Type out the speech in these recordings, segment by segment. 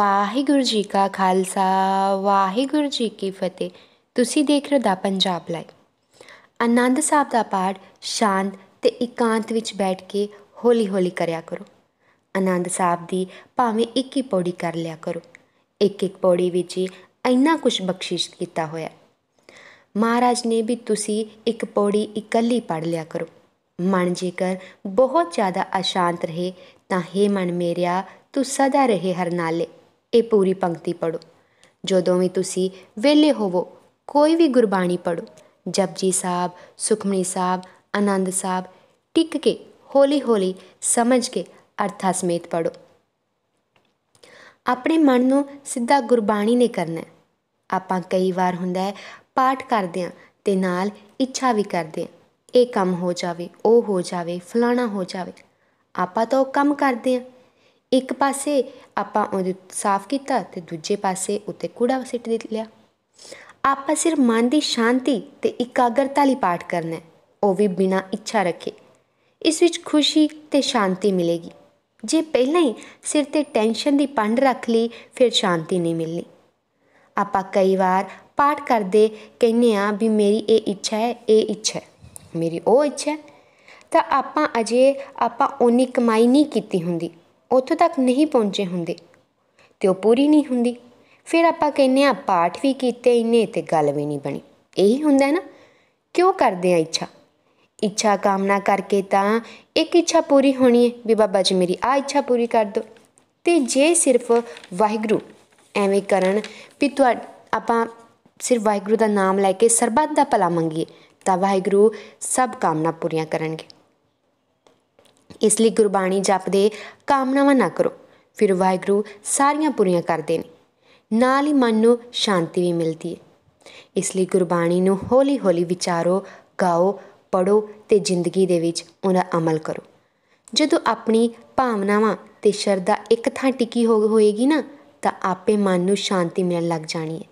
ਵਾਹਿਗੁਰੂ ਜੀ ਕਾ ਖਾਲਸਾ, ਵਾਹਿਗੁਰੂ ਜੀ ਕੀ ਫਤਿਹ। ਤੁਸੀਂ ਦੇਖ ਰਹੇ ਹੋ ਦਾ ਪੰਜਾਬ ਲਾਈਵ। ਆਨੰਦ ਸਾਹਿਬ ਦਾ ਪਾਠ ਸ਼ਾਂਤ ਤੇ ਇਕਾਂਤ ਵਿੱਚ ਬੈਠ ਕੇ ਹੌਲੀ-ਹੌਲੀ ਕਰਿਆ ਕਰੋ। ਆਨੰਦ ਸਾਹਿਬ ਦੀ ਭਾਵੇਂ ਇੱਕ ਹੀ ਪੌੜੀ ਕਰ ਲਿਆ ਕਰੋ। ਇੱਕ ਇੱਕ ਪੌੜੀ ਵਿੱਚ ਹੀ ਇੰਨਾ ਕੁਝ ਬਖਸ਼ਿਸ਼ ਕੀਤਾ ਹੋਇਆ। ਮਹਾਰਾਜ ਨੇ ਵੀ ਤੁਸੀਂ ਇੱਕ ਪੌੜੀ ਇਕੱਲੀ ਪੜ ਲਿਆ ਕਰੋ। ਮਨ ਜੇਕਰ ਬਹੁਤ ਜ਼ਿਆਦਾ ਅਸ਼ਾਂਤ ਰਹੇ, ਤਾਂ हे ਮਨ ਮੇਰਿਆ, ਤੂੰ ਸਦਾ ਰਹੇ ਹਰ ਨਾਲੇ ਇਹ ਪੂਰੀ ਪੰਕਤੀ ਪੜੋ ਜਦੋਂ ਵੀ ਤੁਸੀਂ ਵਿਹਲੇ ਹੋਵੋ, ਕੋਈ ਵੀ ਗੁਰਬਾਣੀ ਪੜੋ ਜਪਜੀ ਸਾਹਿਬ, ਸੁਖਮਨੀ ਸਾਹਿਬ, ਆਨੰਦ ਸਾਹਿਬ, ਟਿਕ ਕੇ ਹੌਲੀ ਹੌਲੀ ਸਮਝ ਕੇ, ਅਰਥਾਂ ਸਮੇਤ ਪੜੋ ਆਪਣੇ ਮਨ ਨੂੰ ਸਿੱਧਾ ਗੁਰਬਾਣੀ ਨੇ ਕਰਨਾ ਆਪਾਂ ਕਈ ਵਾਰ ਹੁੰਦਾ ਹੈ, ਪਾਠ ਕਰਦੇ ਆਂ ਤੇ ਨਾਲ ਇੱਛਾ ਵੀ ਕਰਦੇ ਆਂ ਇਹ ਕੰਮ ਹੋ ਜਾਵੇ, ਉਹ ਹੋ ਜਾਵੇ, ਫਲਾਣਾ ਹੋ ਜਾਵੇ। ਆਪਾਂ ਤਾਂ ਉਹ ਕੰਮ ਕਰਦੇ ਆਂ ਇੱਕ ਪਾਸੇ ਆਪਾਂ ਉਹਦੇ ਸਾਫ਼ ਕੀਤਾ ਅਤੇ ਦੂਜੇ ਪਾਸੇ ਉੱਤੇ ਕੂੜਾ ਸਿੱਟ ਲਿਆ। ਆਪਾਂ ਸਿਰ ਮਨ ਦੀ ਸ਼ਾਂਤੀ ਤੇ ਇਕਾਗਰਤਾ ਲਈ ਪਾਠ ਕਰਨਾ ਉਹ ਵੀ ਬਿਨਾਂ ਇੱਛਾ ਰੱਖੇ। ਇਸ ਵਿੱਚ ਖੁਸ਼ੀ ਤੇ ਸ਼ਾਂਤੀ ਮਿਲੇਗੀ। ਜੇ ਪਹਿਲਾਂ ਹੀ ਸਿਰ ਤੇ ਟੈਨਸ਼ਨ ਦੀ ਪੰਡ ਰੱਖ ਲਈ, ਫਿਰ ਸ਼ਾਂਤੀ ਨਹੀਂ ਮਿਲਣੀ। ਆਪਾਂ ਕਈ ਵਾਰ ਪਾਠ ਕਰਦੇ ਕਹਿੰਨੇ ਆ ਵੀ ਮੇਰੀ ਇਹ ਇੱਛਾ ਹੈ, ਇਹ ਇੱਛਾ ਹੈ। ਮੇਰੀ ਉਹ ਇੱਛਾ ਹੈ। ਤਾਂ ਆਪਾਂ ਅਜੇ ਆਪਾਂ ਉਨੀ ਕਮਾਈ ਨਹੀਂ ਕੀਤੀ ਹੁੰਦੀ। ਉੱਥੋਂ ਤੱਕ ਨਹੀਂ ਪਹੁੰਚੇ ਹੁੰਦੇ ਤੇ ਉਹ ਪੂਰੀ ਨਹੀਂ ਹੁੰਦੀ। ਫਿਰ ਆਪਾਂ ਕਹਿੰਨੇ ਆ ਪਾਠ ਵੀ ਕੀਤੇ ਇੰਨੇ ਤੇ ਗੱਲ ਵੀ ਨਹੀਂ ਬਣੀ। ਇਹੀ ਹੁੰਦਾ ਨਾ, ਕਿਉਂ ਕਰਦੇ ਆ ਇੱਛਾ? ਇੱਛਾ ਕਾਮਨਾ ਕਰਕੇ ਤਾਂ ਇੱਕ ਇੱਛਾ ਪੂਰੀ ਹੋਣੀ ਹੈ ਵੀ ਬਾਬਾ ਜੀ ਮੇਰੀ ਆ ਇੱਛਾ ਪੂਰੀ ਕਰ ਦਿਓ। ਤੇ ਜੇ ਸਿਰਫ ਵਾਹਿਗੁਰੂ ਐਵੇਂ ਕਰਨ ਵੀ ਤੁਹਾ, ਆਪਾਂ ਸਿਰਫ ਵਾਹਿਗੁਰੂ ਦਾ ਨਾਮ ਲੈ ਕੇ ਸਰਬੱਤ ਦਾ ਭਲਾ ਮੰਗੀਏ, ਤਾਂ ਵਾਹਿਗੁਰੂ ਸਭ ਕਾਮਨਾ ਪੂਰੀਆਂ ਕਰਨਗੇ। ਇਸ ਲਈ ਗੁਰਬਾਣੀ ਜਪਦੇ ਕਾਮਨਾਵਾਂ ਨਾ ਕਰੋ। ਫਿਰ ਵਾਹਿਗੁਰੂ ਸਾਰੀਆਂ ਪੂਰੀਆਂ ਕਰਦੇ ਨੇ। ਨਾਲ ਹੀ ਮਨ ਨੂੰ ਸ਼ਾਂਤੀ ਵੀ ਮਿਲਦੀ ਹੈ। ਇਸ ਲਈ ਗੁਰਬਾਣੀ ਨੂੰ ਹੌਲੀ-ਹੌਲੀ ਵਿਚਾਰੋ, ਗਾਓ ਪੜੋ ਤੇ ਜ਼ਿੰਦਗੀ ਦੇ ਵਿੱਚ ਉਹਦਾ ਅਮਲ ਕਰੋ। ਜਦੋਂ ਆਪਣੀ ਭਾਵਨਾਵਾਂ ਤੇ ਸ਼ਰਧਾ ਇੱਕ ਥਾਂ ਟਿਕੀ ਹੋ ਹੋਏਗੀ ਨਾ, ਤਾਂ ਆਪੇ ਮਨ ਨੂੰ ਸ਼ਾਂਤੀ ਮਿਲਣ ਲੱਗ ਜਾਣੀ ਹੈ।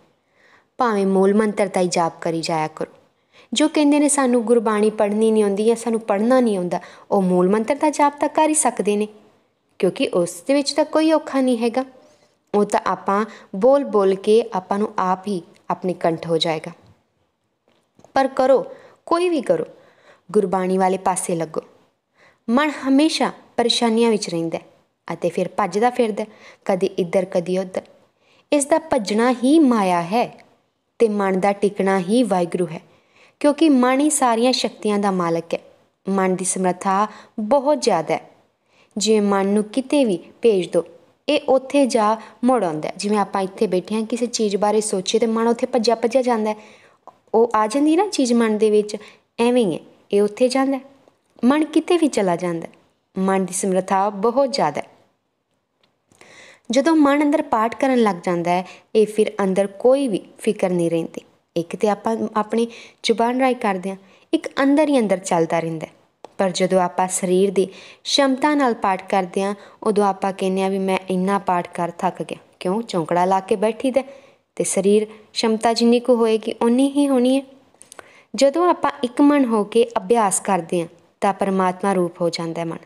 ਭਾਵੇਂ ਮੂਲ ਮੰਤਰ ਦਾ ਹੀ ਜਾਪ ਕਰੀ ਜਾਇਆ ਕਰੋ। ਜੋ ਕਹਿੰਦੇ ਨੇ ਸਾਨੂੰ ਗੁਰਬਾਣੀ ਪੜ੍ਹਨੀ ਨਹੀਂ ਆਉਂਦੀ ਜਾਂ ਸਾਨੂੰ ਪੜ੍ਹਨਾ ਨਹੀਂ ਆਉਂਦਾ, ਉਹ ਮੂਲ ਮੰਤਰ ਦਾ ਜਾਪ ਤਾਂ ਕਰ ਹੀ ਸਕਦੇ ਨੇ, ਕਿਉਂਕਿ ਉਸ ਦੇ ਵਿੱਚ ਤਾਂ ਕੋਈ ਔਖਾ ਨਹੀਂ ਹੈਗਾ। ਉਹ ਤਾਂ ਆਪਾਂ ਬੋਲ ਬੋਲ ਕੇ ਆਪਾਂ ਨੂੰ ਆਪ ਹੀ ਆਪਣੇ ਕੰਠ ਹੋ ਜਾਏਗਾ। ਪਰ ਕਰੋ, ਕੋਈ ਵੀ ਕਰੋ, ਗੁਰਬਾਣੀ ਵਾਲੇ ਪਾਸੇ ਲੱਗੋ। ਮਨ ਹਮੇਸ਼ਾ ਪਰੇਸ਼ਾਨੀਆਂ ਵਿੱਚ ਰਹਿੰਦਾ ਅਤੇ ਫਿਰ ਭੱਜਦਾ ਫਿਰਦਾ ਕਦੇ ਇੱਧਰ, ਕਦੇ ਉੱਧਰ। ਇਸ ਦਾ ਭੱਜਣਾ ਹੀ ਮਾਇਆ ਹੈ ਤੇ ਮਨ ਦਾ ਟਿਕਣਾ ਹੀ ਵਾਹਿਗੁਰੂ ਹੈ। ਕਿਉਂਕਿ ਮਨ ਹੀ ਸਾਰੀਆਂ ਸ਼ਕਤੀਆਂ ਦਾ ਮਾਲਕ ਹੈ। ਮਨ ਦੀ ਸਮਰੱਥਾ ਬਹੁਤ ਜ਼ਿਆਦਾ ਹੈ। ਜੇ ਮਨ ਨੂੰ ਕਿਤੇ ਵੀ ਭੇਜ ਦੋ, ਇਹ ਉੱਥੇ ਜਾ ਮੁੜ ਆਉਂਦਾ ਜਿਵੇਂ ਆਪਾਂ ਇੱਥੇ ਬੈਠੇ ਹਾਂ, ਕਿਸੇ ਚੀਜ਼ ਬਾਰੇ ਸੋਚੀਏ ਤੇ ਮਨ ਉੱਥੇ ਭੱਜਿਆ ਭੱਜਿਆ ਜਾਂਦਾ ਉਹ ਆ ਜਾਂਦੀ ਨਾ ਚੀਜ਼ ਮਨ ਦੇ ਵਿੱਚ, ਐਵੇਂ ਹੀ ਹੈ। ਇਹ ਉੱਥੇ ਜਾਂਦਾ ਮਨ ਕਿਤੇ ਵੀ ਚਲਾ ਜਾਂਦਾ ਮਨ ਦੀ ਸਮਰੱਥਾ ਬਹੁਤ ਜ਼ਿਆਦਾ ਹੈ। ਜਦੋਂ ਮਨ ਅੰਦਰ ਪਾਠ ਕਰਨ ਲੱਗ ਜਾਂਦਾ ਹੈ, ਇਹ ਫਿਰ ਅੰਦਰ ਕੋਈ ਵੀ ਫਿਕਰ ਨਹੀਂ ਰਹਿੰਦੀ। ਇੱਕ ਤਾਂ ਆਪਾਂ ਆਪਣੀ ਜ਼ੁਬਾਨ ਰਾਹੀਂ ਕਰਦੇ ਹਾਂ, ਇੱਕ ਅੰਦਰ ਹੀ ਅੰਦਰ ਚੱਲਦਾ ਰਹਿੰਦਾ ਪਰ ਜਦੋਂ ਆਪਾਂ ਸਰੀਰ ਦੀ ਸ਼ਮਤਾ ਨਾਲ ਪਾਠ ਕਰਦੇ ਹਾਂ, ਉਦੋਂ ਆਪਾਂ ਕਹਿੰਦੇ ਆ ਵੀ ਮੈਂ ਇੰਨਾ ਪਾਠ ਕਰ ਥੱਕ ਗਿਆ। ਕਿਉਂ? ਚੌਂਕੜਾ ਲਾ ਕੇ ਬੈਠੀ ਦਾ ਤੇ ਸਰੀਰ ਸ਼ਮਤਾ ਜਿੰਨੀ ਕੁ ਹੋਏਗੀ ਉਨੀ ਹੀ ਹੋਣੀ ਹੈ। ਜਦੋਂ ਆਪਾਂ ਇੱਕ ਮਨ ਹੋ ਕੇ ਅਭਿਆਸ ਕਰਦੇ ਹਾਂ, ਤਾਂ ਪਰਮਾਤਮਾ ਰੂਪ ਹੋ ਜਾਂਦਾ ਮਨ।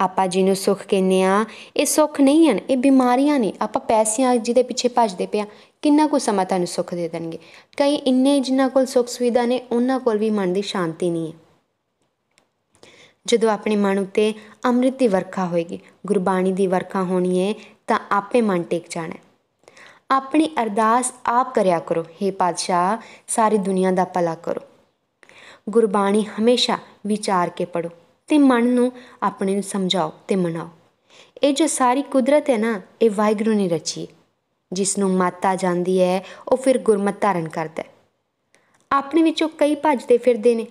ਆਪਾਂ ਜਿਹਨੂੰ ਸੁੱਖ ਕਹਿੰਦੇ ਆ ਇਹ ਸੁੱਖ ਨਹੀਂ ਹਨ, ਇਹ ਬਿਮਾਰੀਆਂ ਨੇ। ਆਪਾਂ ਪੈਸਿਆਂ ਜਿਹਦੇ ਪਿੱਛੇ ਭੱਜਦੇ ਪਿਆ ਕਿੰਨਾ ਕੁ ਸਮਾਂ ਤੁਹਾਨੂੰ ਸੁੱਖ ਦੇ ਦੇਣਗੇ? ਕਈ ਇੰਨੇ ਜਿਨ੍ਹਾਂ ਕੋਲ ਸੁੱਖ ਸੁਵਿਧਾ ਨੇ, ਉਹਨਾਂ ਕੋਲ ਵੀ ਮਨ ਦੀ ਸ਼ਾਂਤੀ ਨਹੀਂ ਹੈ। ਜਦੋਂ ਆਪਣੇ ਮਨ ਉਤੇ ਅੰਮ੍ਰਿਤ ਦੀ ਵਰਖਾ ਹੋਏਗੀ, ਗੁਰਬਾਣੀ ਦੀ ਵਰਖਾ ਹੋਣੀ ਹੈ, ਤਾਂ ਆਪੇ ਮਨ ਟਿਕ ਜਾਣਾ ਆਪਣੀ ਅਰਦਾਸ ਆਪ ਕਰਿਆ ਕਰੋ हे ਪਾਤਸ਼ਾਹ, ਸਾਰੀ ਦੁਨੀਆ ਦਾ ਭਲਾ ਕਰੋ। ਗੁਰਬਾਣੀ ਹਮੇਸ਼ਾ ਵਿਚਾਰ ਕੇ ਪੜੋ ਅਤੇ ਮਨ ਨੂੰ ਆਪਣੇ ਨੂੰ ਸਮਝਾਓ ਅਤੇ ਮਨਾਓ। ਇਹ ਜੋ ਸਾਰੀ ਕੁਦਰਤ ਹੈ ਨਾ, ਇਹ ਵਾਹਿਗੁਰੂ ਨੇ ਰਚੀ ਜਿਸ ਨੂੰ ਮਾਤਾ ਜਾਂਦੀ ਹੈ, ਉਹ ਫਿਰ ਗੁਰਮਤ ਧਾਰਨ ਕਰਦਾ ਆਪਣੇ ਵਿੱਚੋਂ ਕਈ ਭੱਜਦੇ ਫਿਰਦੇ ਨੇ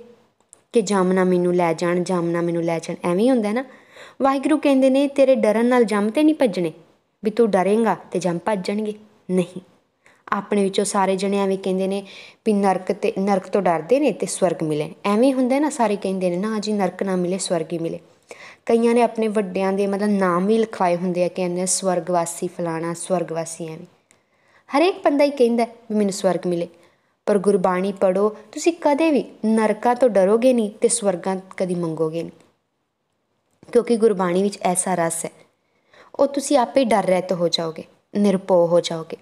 ਕਿ ਜਾਮਨਾ ਮੈਨੂੰ ਲੈ ਜਾਣ ਜਾਮਨਾ ਮੈਨੂੰ ਲੈ ਜਾਣ, ਐਵੇਂ ਹੁੰਦਾ ਨਾ। ਵਾਹਿਗੁਰੂ ਕਹਿੰਦੇ ਨੇ, ਤੇਰੇ ਡਰਨ ਨਾਲ ਜੰਮ ਤੇ ਨਹੀਂ ਭੱਜਣੇ, ਵੀ ਤੂੰ ਡਰੇਂਗਾ ਤੇ ਜੰਮ ਭੱਜ ਜਾਣਗੇ। ਨਹੀਂ। ਆਪਣੇ ਵਿੱਚੋਂ ਸਾਰੇ ਜਣੇ ਐਵੇਂ ਕਹਿੰਦੇ ਨੇ ਵੀ ਨਰਕ ਤੇ, ਨਰਕ ਤੋਂ ਡਰਦੇ ਨੇ ਤੇ ਸਵਰਗ ਮਿਲੇ। ਐਵੇਂ ਹੁੰਦਾ ਨਾ ਸਾਰੇ ਕਹਿੰਦੇ ਨੇ, ਨਾ ਜੀ ਨਰਕ ਨਾ ਮਿਲੇ, ਸਵਰਗ ਹੀ ਮਿਲੇ। ਕਈਆਂ ਨੇ ਆਪਣੇ ਵੱਡਿਆਂ ਦੇ ਮਤਲਬ ਨਾਮ ਵੀ ਲਿਖਵਾਏ ਹੁੰਦੇ ਆ, ਕਹਿੰਦੇ ਸਵਰਗਵਾਸੀ ਫਲਾਣਾ, ਸਵਰਗਵਾਸੀ ਐਵੇਂ। ਹਰੇਕ ਬੰਦਾ ਹੀ ਕਹਿੰਦਾ ਵੀ ਮੈਨੂੰ ਸਵਰਗ ਮਿਲੇ। ਪਰ ਗੁਰਬਾਣੀ ਪੜੋ ਤੁਸੀਂ ਕਦੇ ਵੀ ਨਰਕਾਂ ਤੋਂ ਡਰੋਗੇ ਨਹੀਂ ਤੇ ਸਵਰਗਾਂ ਕਦੀ ਮੰਗੋਗੇ ਨਹੀਂ। ਕਿਉਂਕਿ ਗੁਰਬਾਣੀ ਵਿੱਚ ਐਸਾ ਰਸ ਹੈ। ਉਹ ਤੁਸੀਂ ਆਪੇ ਡਰ ਰਹਿਤ ਹੋ ਜਾਓਗੇ ਨਿਰਪੋ ਹੋ ਜਾਓਗੇ।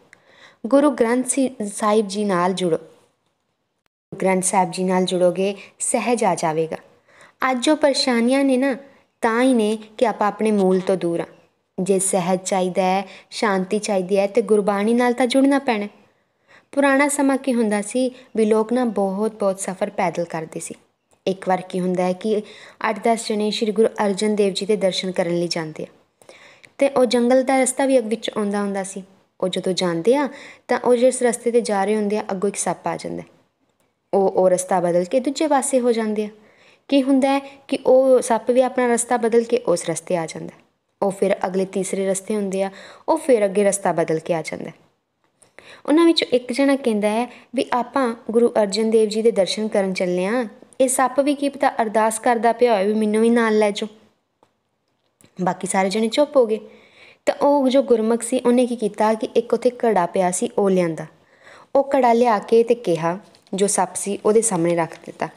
ਗੁਰੂ ਗ੍ਰੰਥ ਸਾਹਿਬ ਜੀ ਨਾਲ ਜੁੜੋ। ਗੁਰੂ ਗ੍ਰੰਥ ਸਾਹਿਬ ਜੀ ਨਾਲ ਜੁੜੋਗੇ, ਸਹਿਜ ਆ ਜਾਵੇਗਾ। ਅੱਜ ਜੋ ਪਰੇਸ਼ਾਨੀਆਂ ਨੇ ਨਾ, ਤਾਂ ਹੀ ਨੇ ਕਿ ਆਪਾਂ ਆਪਣੇ ਮੂਲ ਤੋਂ ਦੂਰ ਆ। ਜੇ ਸਹਿਜ ਚਾਹੀਦਾ ਹੈ, ਸ਼ਾਂਤੀ ਚਾਹੀਦੀ ਹੈ, ਤੇ ਗੁਰਬਾਣੀ ਨਾਲ ਤਾਂ ਜੁੜਨਾ ਪੈਣਾ। ਪੁਰਾਣਾ ਸਮਾਂ ਕੀ ਹੁੰਦਾ ਸੀ? ਵੀ ਲੋਕ ਨਾ ਬਹੁਤ ਬਹੁਤ ਸਫ਼ਰ ਪੈਦਲ ਕਰਦੇ ਸੀ। ਇੱਕ ਵਾਰ ਕੀ ਹੁੰਦਾ ਹੈ ਕਿ 8-10 ਜਣੇ ਸ੍ਰੀ ਗੁਰੂ ਅਰਜਨ ਦੇਵ ਜੀ ਦੇ ਦਰਸ਼ਨ ਕਰਨ ਲਈ ਜਾਂਦੇ ਆ। ਤੇ ਉਹ ਜੰਗਲ ਦਾ ਰਸਤਾ ਵੀ ਅੱਗ ਵਿੱਚ ਆਉਂਦਾ ਹੁੰਦਾ ਸੀ। ਉਹ ਜਦੋਂ ਜਾਂਦੇ ਆ, ਤਾਂ ਉਹ ਜਿਸ ਰਸਤੇ ਤੇ ਜਾ ਰਹੇ ਹੁੰਦੇ ਆ, ਅੱਗੋਂ ਇੱਕ ਸੱਪ ਆ ਜਾਂਦਾ। ਉਹ ਉਹ ਰਸਤਾ ਬਦਲ ਕੇ ਦੂਜੇ ਪਾਸੇ ਹੋ ਜਾਂਦੇ ਆ। ਕੀ ਹੁੰਦਾ ਕਿ ਉਹ ਸੱਪ ਵੀ ਆਪਣਾ ਰਸਤਾ ਬਦਲ ਕੇ ਉਸ ਰਸਤੇ ਆ ਜਾਂਦਾ। ਉਹ ਫਿਰ ਅਗਲੇ ਤੀਸਰੇ ਰਸਤੇ ਹੁੰਦੇ ਆ, ਉਹ ਫਿਰ ਅੱਗੇ ਰਸਤਾ ਬਦਲ ਕੇ ਆ ਜਾਂਦਾ। ਉਹਨਾਂ ਵਿੱਚੋਂ ਇੱਕ ਜਣਾ ਕਹਿੰਦਾ ਹੈ ਵੀ ਆਪਾਂ ਗੁਰੂ ਅਰਜਨ ਦੇਵ ਜੀ ਦੇ ਦਰਸ਼ਨ ਕਰਨ ਚੱਲੇ ਆ ਇਹ ਸੱਪ ਵੀ ਕੀ ਪਤਾ ਅਰਦਾਸ ਕਰਦਾ ਪਿਆ ਹੋਵੇ ਵੀ ਮੈਨੂੰ ਵੀ ਨਾਲ ਲੈ ਜਾਓ। ਬਾਕੀ ਸਾਰੇ ਜਣੇ ਚੁੱਪ ਹੋ ਗਏ। ਤਾਂ ਉਹ ਜੋ ਗੁਰਮੁਖ ਸੀ, ਉਹਨੇ ਕੀ ਕੀਤਾ ਕਿ ਇੱਕ ਉਥੇ ਘੜਾ ਪਿਆ ਸੀ ਉਹ ਲਿਆਂਦਾ। ਉਹ ਘੜਾ ਲਿਆ ਕੇ ਤੇ ਕਿਹਾ, ਜੋ ਸੱਪ ਸੀ, ਉਹਦੇ ਸਾਹਮਣੇ ਰੱਖ ਦਿੱਤਾ।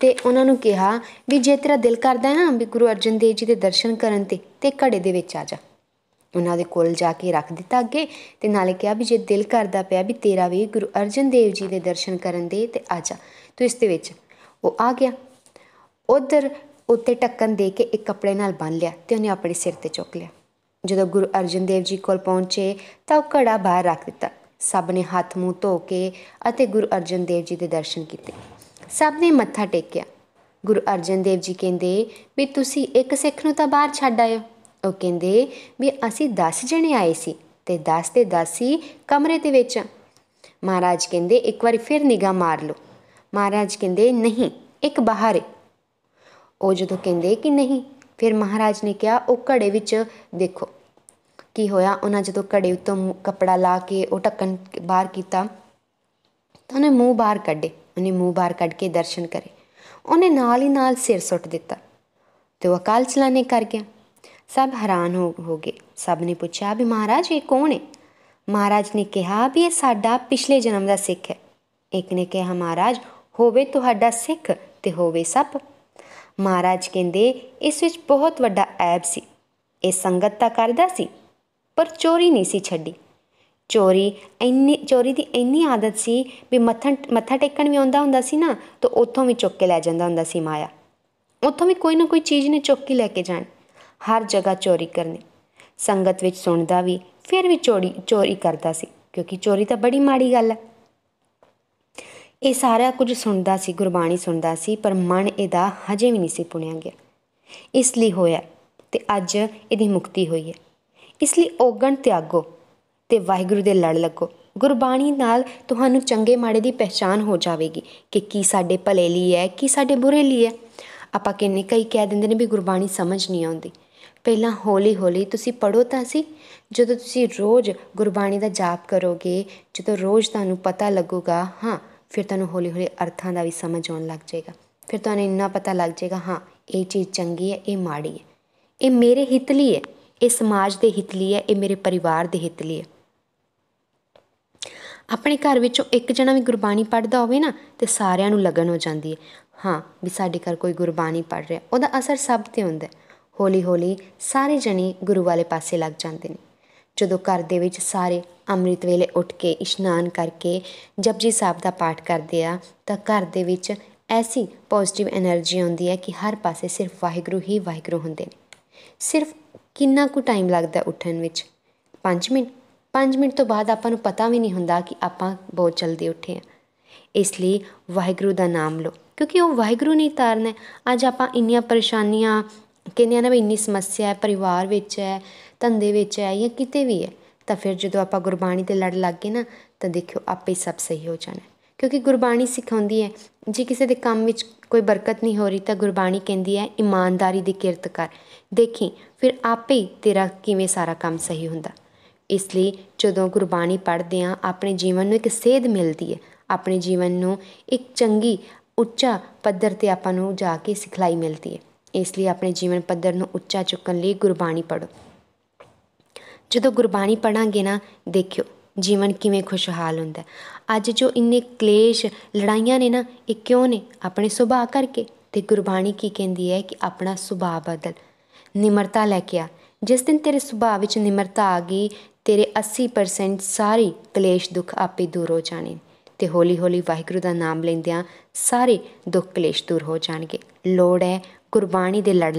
ਤੇ ਉਹਨਾਂ ਨੂੰ ਕਿਹਾ ਵੀ ਜੇ ਤੇਰਾ ਦਿਲ ਕਰਦਾ ਹੈ ਨਾ ਵੀ ਗੁਰੂ ਅਰਜਨ ਦੇਵ ਜੀ ਦੇ ਦਰਸ਼ਨ ਕਰਨ ਤੇ ਤੇ ਘੜੇ ਦੇ ਵਿੱਚ ਆ ਜਾ। ਉਹਨਾਂ ਦੇ ਕੋਲ ਜਾ ਕੇ ਰੱਖ ਦਿੱਤਾ ਅੱਗੇ ਤੇ ਨਾਲੇ ਕਿਹਾ ਵੀ ਜੇ ਦਿਲ ਕਰਦਾ ਪਿਆ ਵੀ ਤੇਰਾ ਵੀ ਗੁਰੂ ਅਰਜਨ ਦੇਵ ਜੀ ਦੇ ਦਰਸ਼ਨ ਕਰਨ ਦੇ ਤੇ ਆ ਜਾ। ਤੂੰ ਇਸ ਦੇ ਵਿੱਚ। ਉਹ ਆ ਗਿਆ। ਉਧਰ ਉੱਤੇ ਟੱਕਣ ਦੇ ਕੇ ਇੱਕ ਕੱਪੜੇ ਨਾਲ ਬੰਨ ਲਿਆ ਤੇ ਉਹਨੇ ਆਪਣੇ ਸਿਰ ਤੇ ਚੁੱਕ ਲਿਆ। ਜਦੋਂ ਗੁਰੂ ਅਰਜਨ ਦੇਵ ਜੀ ਕੋਲ ਪਹੁੰਚੇ ਤਾਂ ਉਹ ਘੜਾ ਬਾਹਰ ਰੱਖ ਦਿੱਤਾ। ਸਭ ਨੇ ਹੱਥ ਮੂੰਹ ਧੋ ਕੇ ਅਤੇ ਗੁਰੂ ਅਰਜਨ ਦੇਵ ਜੀ ਦੇ ਦਰਸ਼ਨ ਕੀਤੇ। ਸਭ ਨੇ ਮੱਥਾ ਟੇਕਿਆ। ਗੁਰੂ ਅਰਜਨ ਦੇਵ ਜੀ ਕਹਿੰਦੇ, ਵੀ ਤੁਸੀਂ ਇੱਕ ਸਿੱਖ ਨੂੰ ਤਾਂ ਬਾਹਰ ਛੱਡ ਆਇਓ। ਉਹ ਕਹਿੰਦੇ, ਵੀ ਅਸੀਂ 10 ਜਣੇ ਆਏ ਸੀ ਤੇ 10 ਤੇ 10 ਹੀ ਕਮਰੇ ਦੇ ਵਿੱਚ ਮਹਾਰਾਜ ਕਹਿੰਦੇ, ਇੱਕ ਵਾਰੀ ਫਿਰ ਨਿਗਾਹ ਮਾਰ ਲਓ। ਮਹਾਰਾਜ ਕਹਿੰਦੇ, ਨਹੀਂ, ਇੱਕ ਬਾਹਰ ਹੈ ਉਹ ਜਦੋਂ ਕਹਿੰਦੇ ਕਿ ਨਹੀਂ ਫਿਰ ਮਹਾਰਾਜ ਨੇ ਕਿਹਾ, ਉਹ ਘੜੇ ਵਿੱਚ ਦੇਖੋ ਕੀ ਹੋਇਆ। ਉਹਨਾਂ ਜਦੋਂ ਘੜੇ ਉੱਤੋਂ ਕੱਪੜਾ ਲਾ ਕੇ ਉਹ ਢੱਕਣ ਬਾਹਰ ਕੀਤਾ, ਤਾਂ ਉਹਨੇ ਮੂੰਹ ਬਾਹਰ ਕੱਢੇ। ਉਹਨੇ ਮੂੰਹ ਬਾਹਰ ਕੱਢ ਕੇ ਦਰਸ਼ਨ ਕਰੇ। ਉਹਨੇ ਨਾਲ ਹੀ ਨਾਲ ਸਿਰ ਸੁੱਟ ਦਿੱਤਾ ਤੇ ਉਹ ਅਕਾਲ ਚਲਾਣੇ ਕਰ ਗਿਆ। ਸਭ ਹੈਰਾਨ ਹੋ ਗਏ। ਸਭ ਨੇ ਪੁੱਛਿਆ, ਵੀ ਮਹਾਰਾਜ, ਇਹ ਕੌਣ ਹੈ ਮਹਾਰਾਜ ਨੇ ਕਿਹਾ, ਵੀ ਇਹ ਸਾਡਾ ਪਿਛਲੇ ਜਨਮ ਦਾ ਸਿੱਖ ਹੈ। ਇੱਕ ਨੇ ਕਿਹਾ, ਮਹਾਰਾਜ, ਹੋਵੇ ਤੁਹਾਡਾ ਸਿੱਖ ਤੇ ਹੋਵੇ ਸੱਪ। ਮਹਾਰਾਜ ਕਹਿੰਦੇ, ਇਸ ਵਿੱਚ ਬਹੁਤ ਵੱਡਾ ਐਬ ਸੀ। ਇਹ ਸੰਗਤ ਤਾਂ ਕਰਦਾ ਸੀ, ਪਰ ਚੋਰੀ ਨਹੀਂ ਸੀ ਛੱਡੀ। ਚੋਰੀ ਇੰਨੀ, ਚੋਰੀ ਦੀ ਇੰਨੀ ਆਦਤ ਸੀ ਵੀ ਮੱਥਾ ਮੱਥਾ ਟੇਕਣ ਵੀ ਆਉਂਦਾ ਹੁੰਦਾ ਸੀ ਨਾ, ਤਾਂ ਉੱਥੋਂ ਵੀ ਚੁੱਕ ਕੇ ਲੈ ਜਾਂਦਾ ਹੁੰਦਾ ਸੀ ਮਾਇਆ। ਉੱਥੋਂ ਵੀ ਕੋਈ ਨਾ ਕੋਈ ਚੀਜ਼ ਨੇ ਚੁੱਕ ਕੇ ਲੈ ਕੇ ਜਾਣ, ਹਰ ਜਗ੍ਹਾ ਚੋਰੀ ਕਰਨੀ। ਸੰਗਤ ਵਿੱਚ ਸੁਣਦਾ ਵੀ, ਫਿਰ ਵੀ ਚੋਰੀ ਚੋਰੀ ਕਰਦਾ ਸੀ, ਕਿਉਂਕਿ ਚੋਰੀ ਤਾਂ ਬੜੀ ਮਾੜੀ ਗੱਲ ਹੈ। ਇਹ ਸਾਰਾ ਕੁਝ ਸੁਣਦਾ ਸੀ, ਗੁਰਬਾਣੀ ਸੁਣਦਾ ਸੀ, ਪਰ ਮਨ ਇਹਦਾ ਹਜੇ ਵੀ ਨਹੀਂ ਸੀ ਪੁਣਿਆ ਗਿਆ। ਇਸ ਲਈ ਹੋਇਆ ਤੇ ਅੱਜ ਇਹਦੀ ਮੁਕਤੀ ਹੋਈ ਹੈ। ਇਸ ਲਈ ਔਗਣ ਤਿਆਗੋ ਤੇ ਵਾਹਿਗੁਰੂ ਦੇ ਲੜ ਲੱਗੋ। ਗੁਰਬਾਣੀ ਨਾਲ ਤੁਹਾਨੂੰ ਚੰਗੇ ਮਾੜੇ ਦੀ ਪਹਿਚਾਨ ਹੋ ਜਾਵੇਗੀ ਕਿ ਕੀ ਸਾਡੇ ਭਲੇ ਲਈ ਹੈ, ਕੀ ਸਾਡੇ ਬੁਰੇ ਲਈ ਹੈ। ਆਪਾਂ ਕਿੰਨੇ ਕਈ ਕਹਿ ਦਿੰਦੇ ਨੇ ਵੀ ਗੁਰਬਾਣੀ ਸਮਝ ਨਹੀਂ ਆਉਂਦੀ। ਪਹਿਲਾਂ ਹੌਲੀ ਹੌਲੀ ਤੁਸੀਂ ਪੜੋ ਤਾਂ ਸੀ, ਜਦੋਂ ਤੁਸੀਂ ਰੋਜ਼ ਗੁਰਬਾਣੀ ਦਾ ਜਾਪ ਕਰੋਗੇ, ਜਦੋਂ ਰੋਜ਼ ਤੁਹਾਨੂੰ ਪਤਾ ਲੱਗੂਗਾ, ਹਾਂ ਫਿਰ ਤੁਹਾਨੂੰ ਹੌਲੀ ਹੌਲੀ ਅਰਥਾਂ ਦਾ ਵੀ ਸਮਝ ਆਉਣ ਲੱਗ ਜਾਏਗਾ। ਫਿਰ ਤੁਹਾਨੂੰ ਇੰਨਾ ਪਤਾ ਲੱਗ ਜਾਏਗਾ, ਹਾਂ, ਇਹ ਚੀਜ਼ ਚੰਗੀ ਹੈ, ਇਹ ਮਾੜੀ ਹੈ। ਇਹ ਮੇਰੇ ਹਿੱਤ ਲਈ ਹੈ, ਇਹ ਸਮਾਜ ਦੇ ਹਿੱਤ ਲਈ ਹੈ, ਇਹ ਮੇਰੇ ਪਰਿਵਾਰ ਦੇ ਹਿੱਤ ਲਈ ਹੈ। ਆਪਣੇ ਘਰ ਵਿੱਚੋਂ ਇੱਕ ਜਣਾ ਵੀ ਗੁਰਬਾਣੀ ਪੜ੍ਹਦਾ ਹੋਵੇ ਨਾ, ਤੇ ਸਾਰਿਆਂ ਨੂੰ ਲਗਨ ਹੋ ਜਾਂਦੀ ਹੈ। ਹਾਂ, ਵੀ ਸਾਡੇ ਘਰ ਕੋਈ ਗੁਰਬਾਣੀ ਪੜ੍ਹ ਰਿਹਾ, ਉਹਦਾ ਅਸਰ ਸਭ ਤੇ ਹੁੰਦਾ ਹੌਲੀ ਹੌਲੀ ਸਾਰੇ ਜਣੇ ਗੁਰੂ ਵਾਲੇ ਪਾਸੇ ਲੱਗ ਜਾਂਦੇ ਨੇ। ਜਦੋਂ ਘਰ ਦੇ ਵਿੱਚ ਸਾਰੇ ਅੰਮ੍ਰਿਤ ਵੇਲੇ ਉੱਠ ਕੇ ਇਸ਼ਨਾਨ ਕਰਕੇ ਜਪਜੀ ਸਾਹਿਬ ਦਾ ਪਾਠ ਕਰਦੇ ਆ, ਤਾਂ ਘਰ ਦੇ ਵਿੱਚ ਐਸੀ ਪੋਜ਼ਿਟਿਵ એનર્ਜੀ ਆਉਂਦੀ ਹੈ ਕਿ ਹਰ ਪਾਸੇ ਸਿਰਫ ਵਾਹਿਗੁਰੂ ਹੀ ਵਾਹਿਗੁਰੂ ਹੁੰਦੇ ਨੇ। ਸਿਰਫ ਕਿੰਨਾ ਕੁ ਟਾਈਮ ਲੱਗਦਾ ਉੱਠਣ ਵਿੱਚ? 5 ਮਿੰਟ? 5 ਮਿੰਟ ਤੋਂ ਬਾਅਦ ਆਪਾਂ ਨੂੰ ਪਤਾ ਵੀ ਨਹੀਂ ਹੁੰਦਾ ਕਿ ਆਪਾਂ ਬਹੁਤ ਜਲਦੀ ਉੱਠੇ ਆ। ਇਸ ਲਈ ਵਾਹਿਗੁਰੂ ਦਾ ਨਾਮ ਲਓ, ਕਿਉਂਕਿ ਉਹ ਵਾਹਿਗੁਰੂ ਨਹੀਂ ਤਾਰਨਾ ਅੱਜ ਆਪਾਂ ਇੰਨੀਆਂ ਪਰੇਸ਼ਾਨੀਆਂ, ਕਹਿੰਦੇ ਆ ਨਾ ਵੀ ਇੰਨੀ ਸਮੱਸਿਆ ਹੈ, ਪਰਿਵਾਰ ਵਿੱਚ ਹੈ ਧੰਦੇ ਵਿੱਚ ਹੈ ਜਾਂ ਕਿਤੇ ਵੀ ਹੈ, ਤਾਂ ਫਿਰ ਜਦੋਂ ਆਪਾਂ ਗੁਰਬਾਣੀ ਤੇ ਲੜ ਲੱਗ ਗਏ ਨਾ, ਤਾਂ ਦੇਖਿਓ ਆਪੇ ਸਭ ਸਹੀ ਹੋ ਜਾਣਾ ਕਿਉਂਕਿ ਗੁਰਬਾਣੀ ਸਿਖਾਉਂਦੀ ਹੈ, ਜੇ ਕਿਸੇ ਦੇ ਕੰਮ ਵਿੱਚ ਕੋਈ ਬਰਕਤ ਨਹੀਂ ਹੋ ਰਹੀ, ਤਾਂ ਗੁਰਬਾਣੀ ਕਹਿੰਦੀ ਹੈ, ਇਮਾਨਦਾਰੀ ਦੀ ਕਿਰਤ ਕਰ। ਦੇਖੀ, ਫਿਰ ਆਪੇ ਤੇਰਾ ਕਿਵੇਂ ਸਾਰਾ ਕੰਮ ਸਹੀ ਹੁੰਦਾ। ਇਸ ਲਈ ਜਦੋਂ ਗੁਰਬਾਣੀ ਪੜ੍ਹਦੇ ਆ ਆਪਣੇ ਜੀਵਨ ਨੂੰ ਇੱਕ ਸੇਧ ਮਿਲਦੀ ਹੈ। ਆਪਣੇ ਜੀਵਨ ਨੂੰ ਇੱਕ ਚੰਗੀ, ਉੱਚਾ ਪੱਧਰ ਤੇ ਆਪਾਂ ਨੂੰ ਜਾ ਕੇ ਸਿਖਲਾਈ ਮਿਲਦੀ ਹੈ। ਇਸ ਲਈ ਆਪਣੇ ਜੀਵਨ ਪੱਧਰ ਨੂੰ ਉੱਚਾ ਚੁੱਕਣ ਲਈ ਗੁਰਬਾਣੀ ਪੜ੍ਹੋ। ਜਦੋਂ ਗੁਰਬਾਣੀ ਪੜਾਂਗੇ ਨਾ, ਦੇਖਿਓ ਜੀਵਨ ਕਿਵੇਂ ਖੁਸ਼ਹਾਲ ਹੁੰਦਾ ਅੱਜ ਜੋ ਇੰਨੇ ਕਲੇਸ਼ ਲੜਾਈਆਂ ਨੇ ਨਾ, ਇਹ ਕਿਉਂ ਨੇ? ਆਪਣੇ ਸੁਭਾਅ ਕਰਕੇ। ਤੇ ਗੁਰਬਾਣੀ ਕੀ ਕਹਿੰਦੀ ਹੈ ਕਿ ਆਪਣਾ ਸੁਭਾਅ ਬਦਲ। ਨਿਮਰਤਾ ਲੈ ਕੇ ਆ। ਜਿਸ ਦਿਨ ਤੇਰੇ ਸੁਭਾਅ ਵਿੱਚ ਨਿਮਰਤਾ ਆ ਗਈ, ਤੇਰੇ 80% ਸਾਰੇ ਕਲੇਸ਼ ਦੁੱਖ ਆਪੇ ਦੂਰ ਹੋ ਜਾਣੇ ਤੇ ਹੌਲੀ ਹੌਲੀ ਵਾਹਿਗੁਰੂ ਦਾ ਨਾਮ ਲੈਂਦਿਆਂ ਸਾਰੇ ਦੁੱਖ ਕਲੇਸ਼ ਦੂਰ ਹੋ ਜਾਣਗੇ। ਲੋੜ ਹੈ ਗੁਰਬਾਣੀ ਦੇ ਲੜ